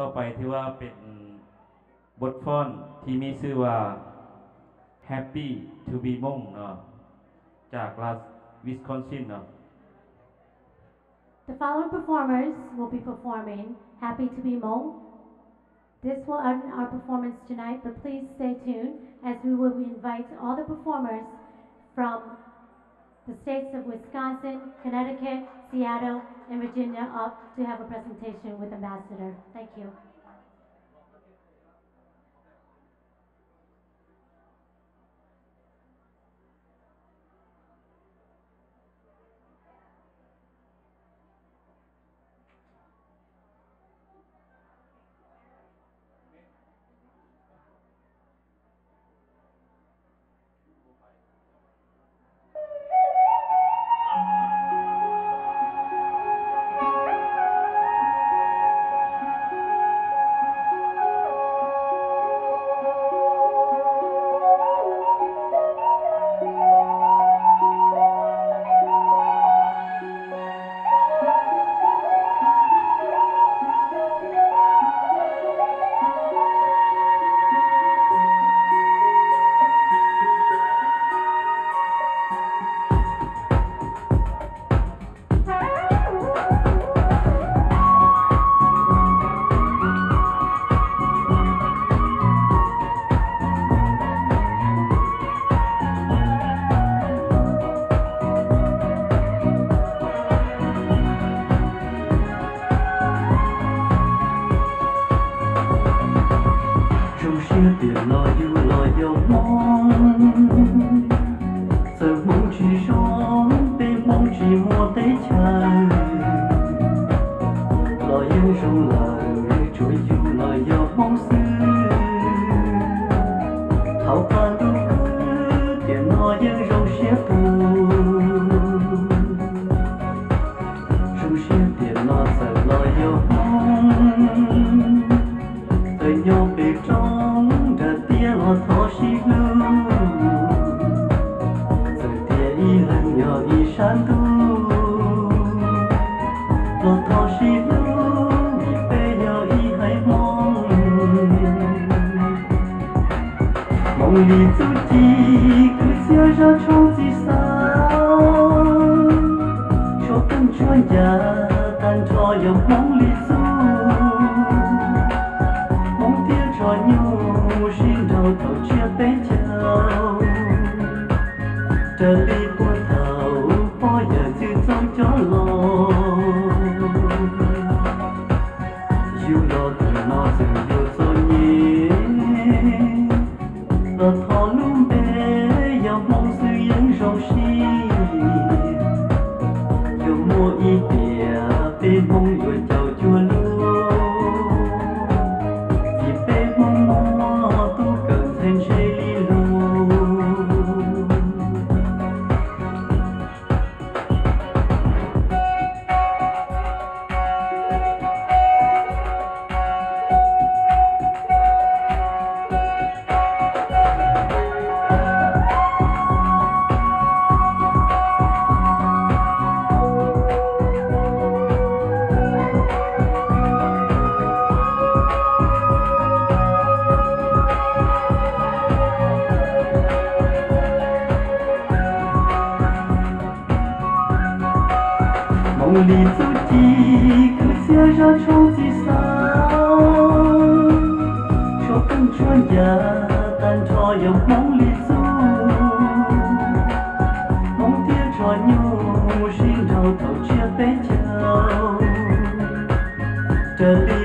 ต่อไปที่ว่าเป็นบทฟ้อนที่มีชื่อว่า Happy to be Mong เนาะจากรัฐวิสคอนซินเนาะ The following performers will be performing Happy to be Mong. This will end our performance tonight, but please stay tuned as we will invite all the performers from the states of Wisconsin, Connecticut, Seattle, and Virginia up to have a presentation with Ambassador. Thank you. 梦是，头发都枯，点落叶肉些浮，肉些点落在。Mong li tu chi cứ xưa ra trong gì sao cho tâm cho nhà tan cho dòng mong li tu mong tia cho nhau xin đầu tàu chia bé chào trở đi qua thảo the point. Mong li tu chi cứ xưa ra trong gì sao cho cơn cho nhà tan cho dòng mong li tu mong tia cho nhau xin đầu tàu chia bé chào trở đi